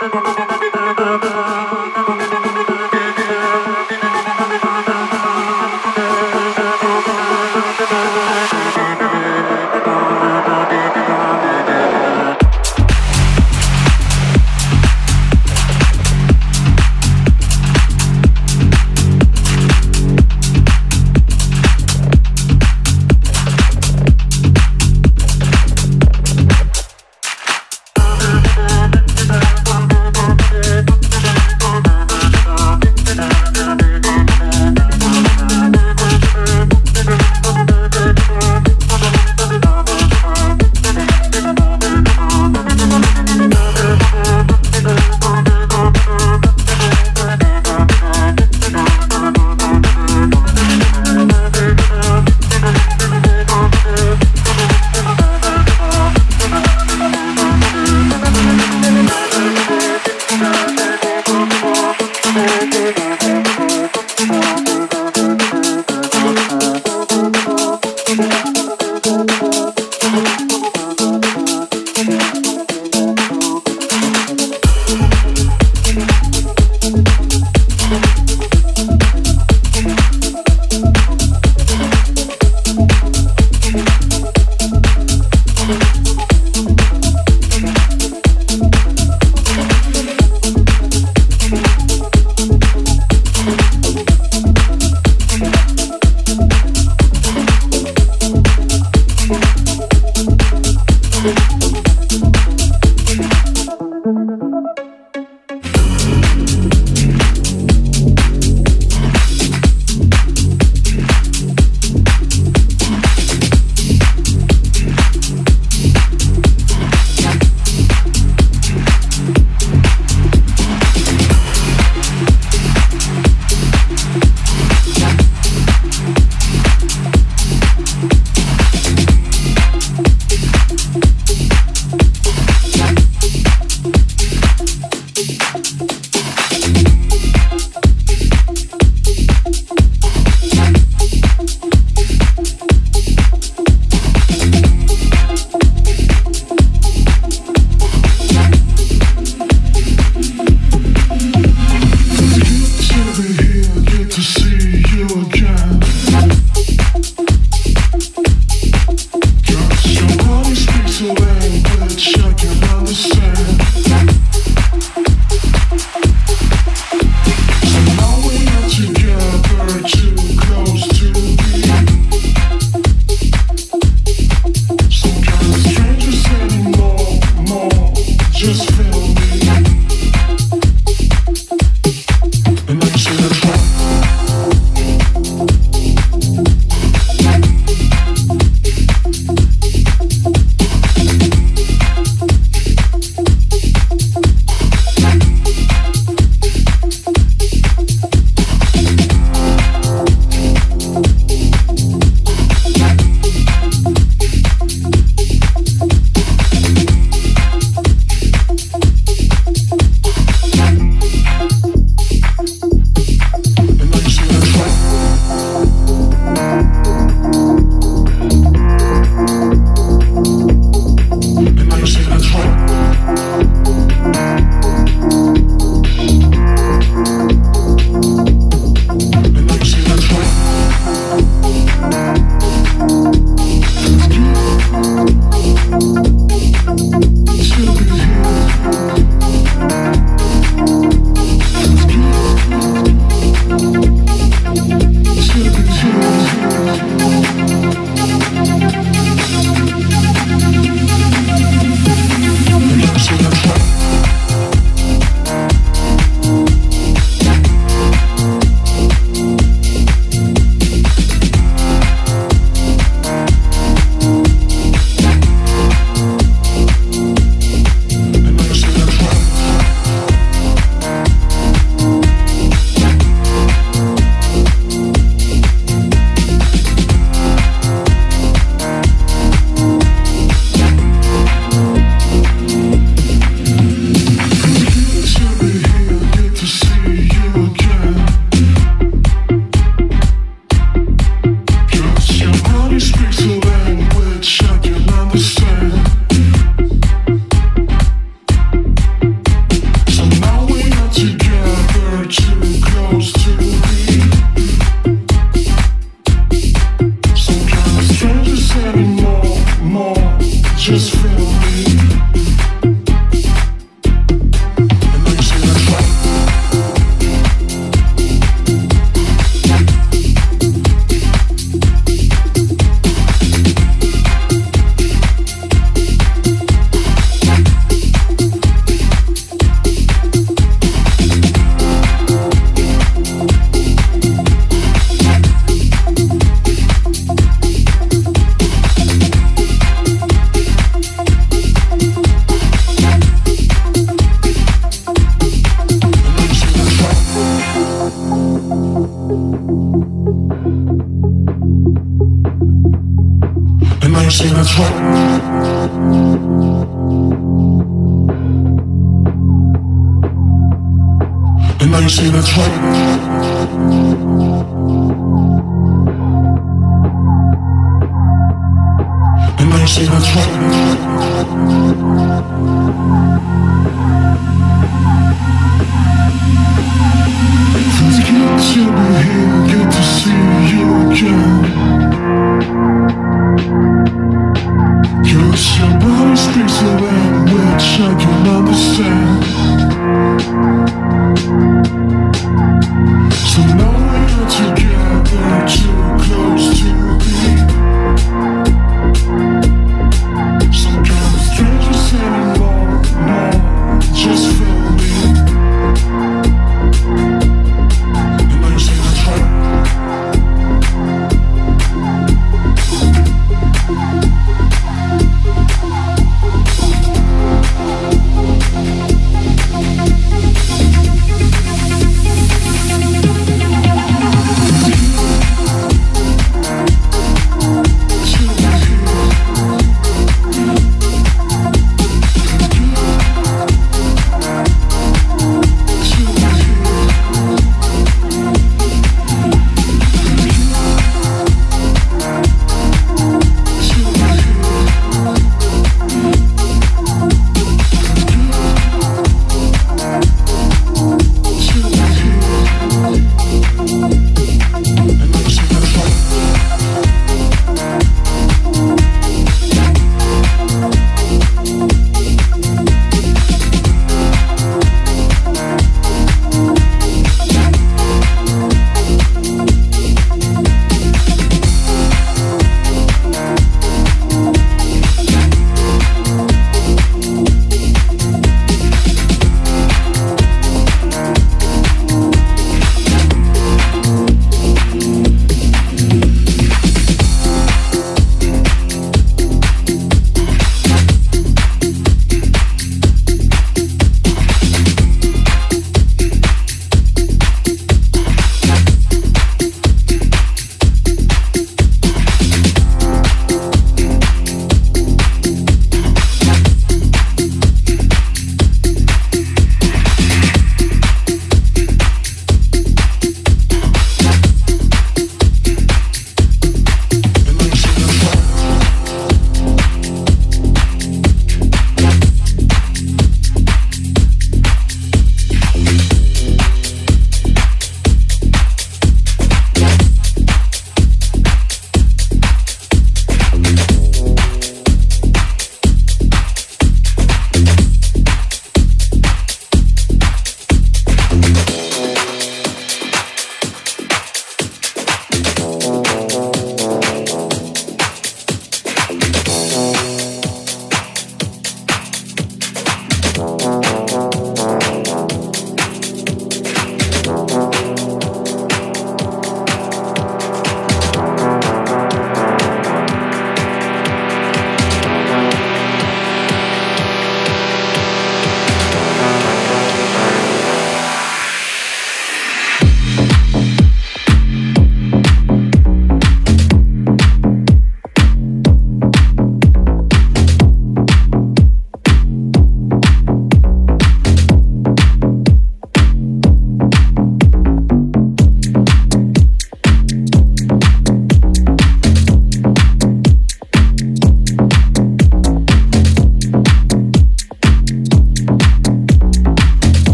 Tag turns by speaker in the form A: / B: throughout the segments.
A: Gracias. Say that's right. And now you say that's right.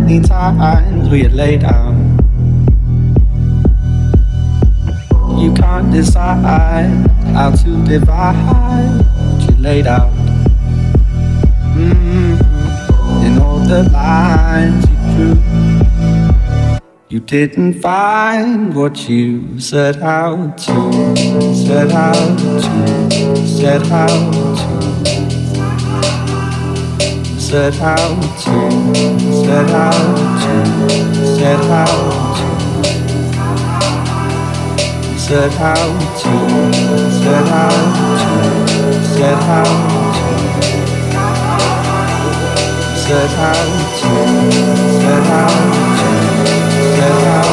B: Many times we had laid out? You can't decide how to divide what you laid out. Mm-hmm. In all the lines you drew, you didn't find what you set out to, set out to, set out set out to, set out to, set out to, set out to, set out to, set out to, set out to, set out to, set out to.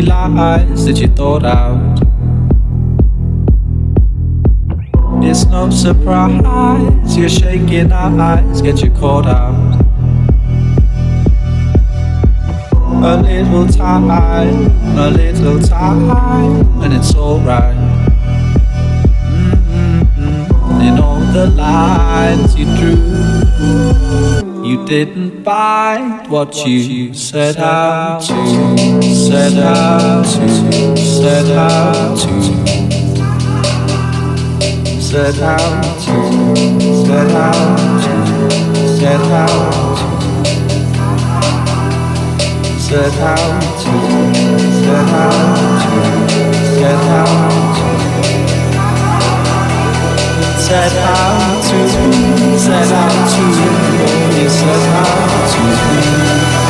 B: Many lies that you thought out. It's no surprise you're shaking eyes get you caught out. A little time, a little time, and it's alright. Mm-mm-mm. In all the lines you drew, you didn't find what you set out to, set out to, set out to. Set out to, set out to, set out to, set out to, set out to, set out Set
C: I'm too, said I'm
D: too, you.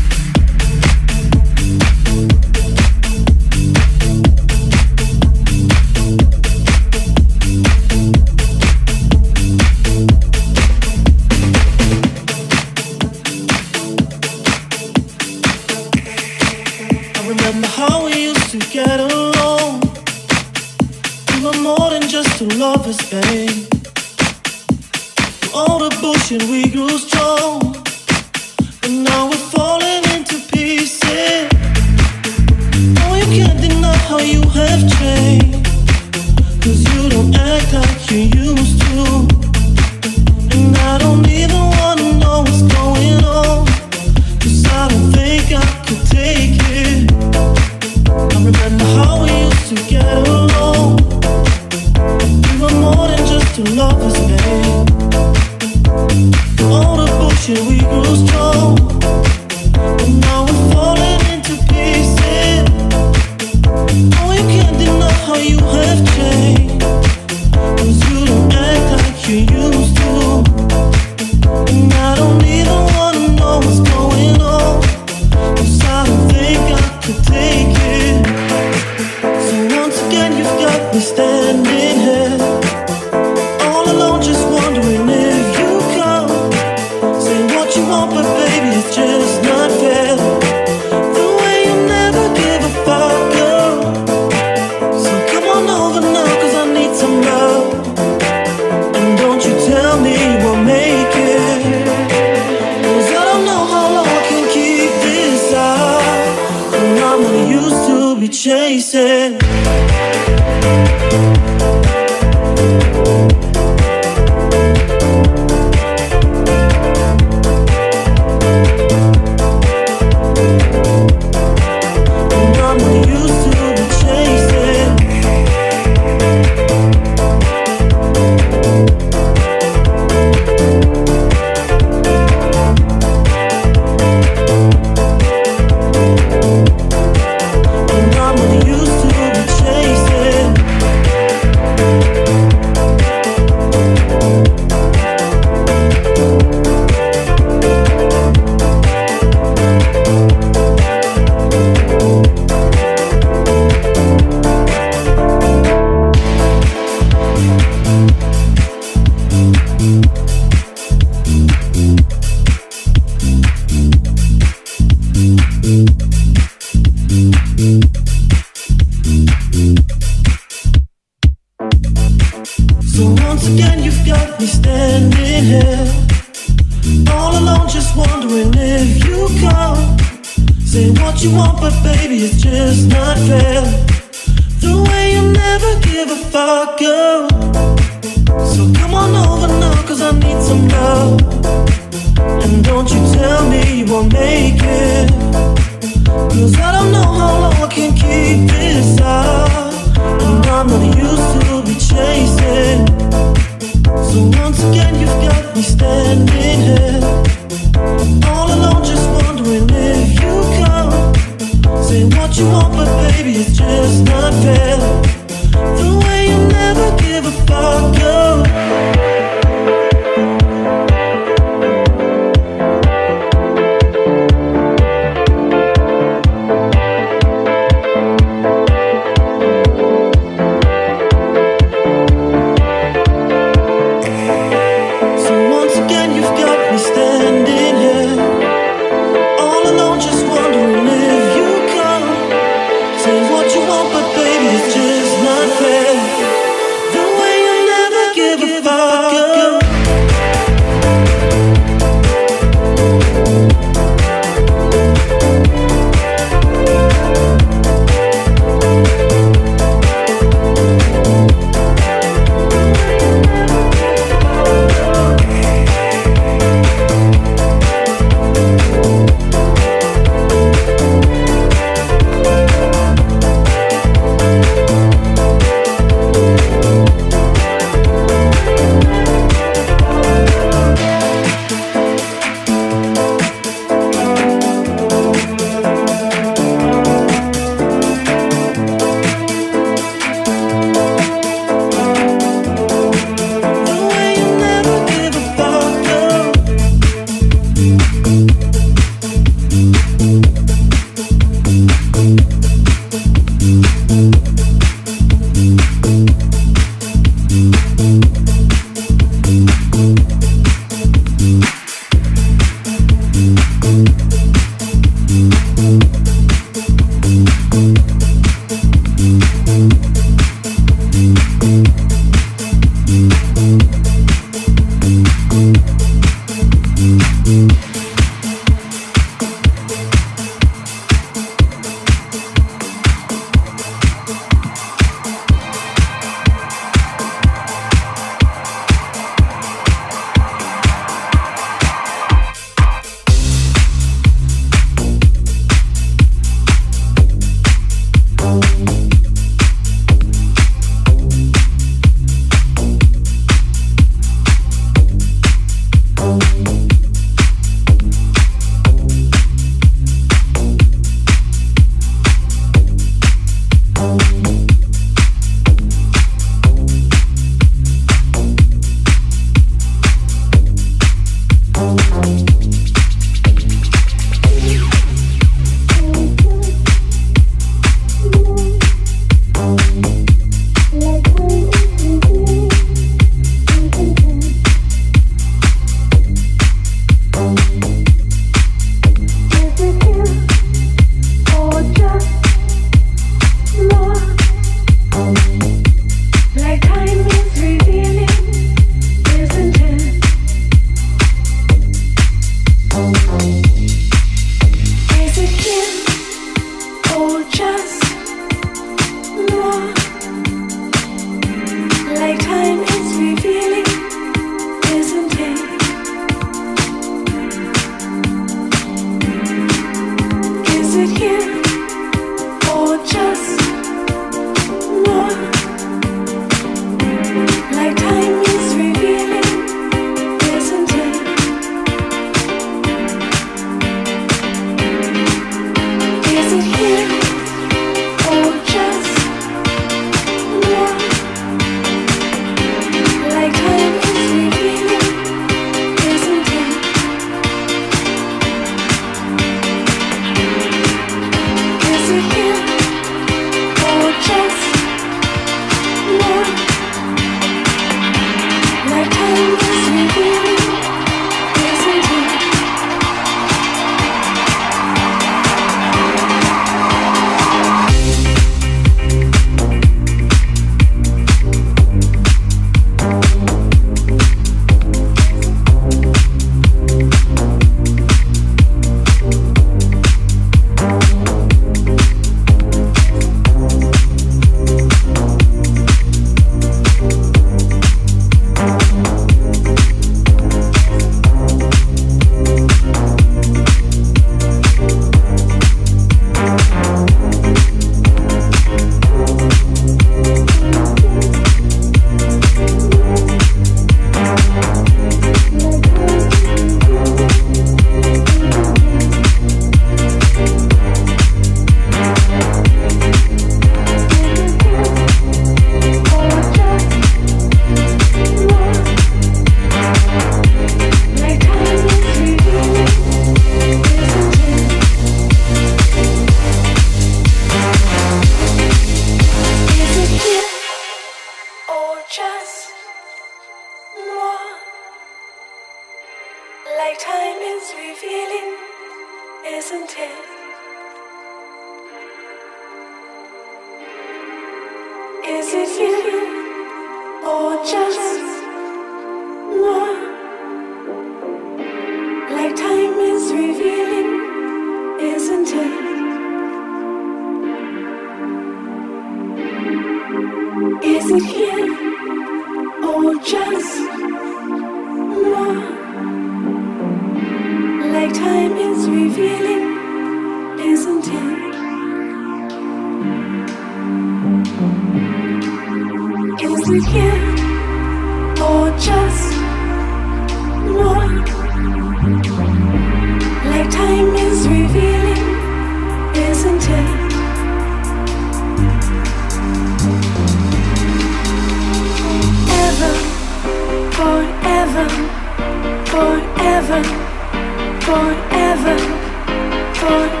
D: Thank